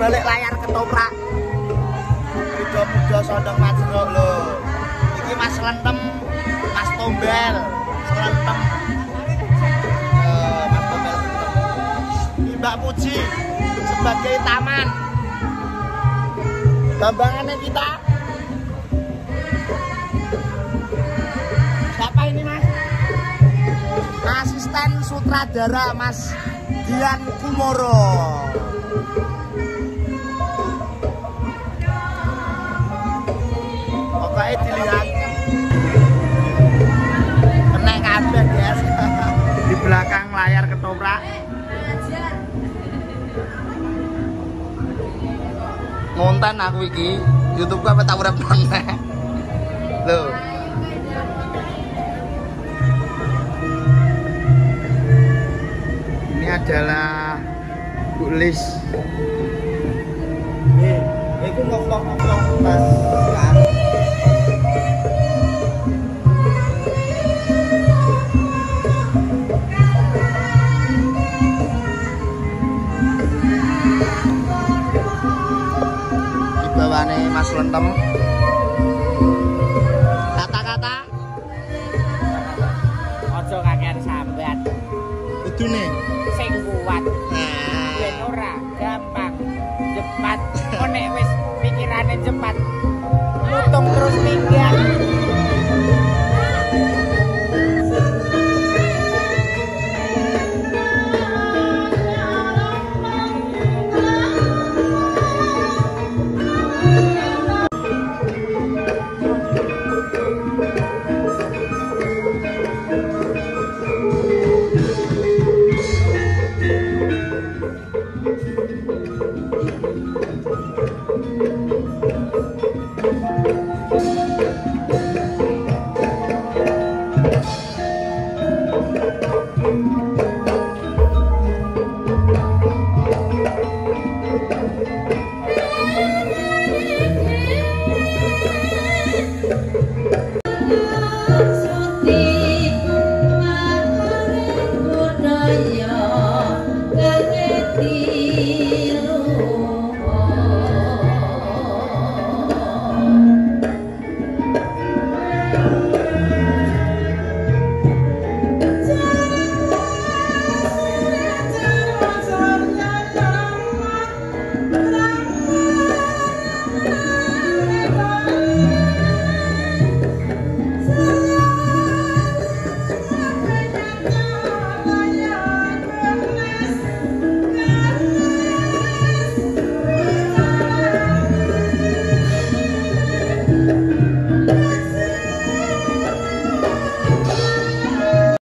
balik layar ketoprak. Muda-muda sondong majero lho. Iki mas lentem mas tombel selentem. Eh, mas tombel. Ini mbak Puji sebagai taman. Gambangannya kita. Siapa ini mas? Asisten sutradara mas Dian Kumoro pokoknya dilihat. Kena kabel guys di belakang layar ketoprak. Ngonten aku iki YouTube gua tak urip banget lho ini adalah Bu Lis. Nih itu ngomong ngomong pas tuane Mas Lentem. Kata-kata. Aja kakean sambat. Kudune sing kuat. Ah. Yen ora gampang, cepat. Kok nek wis pikirane cepat, lutung terus minggat.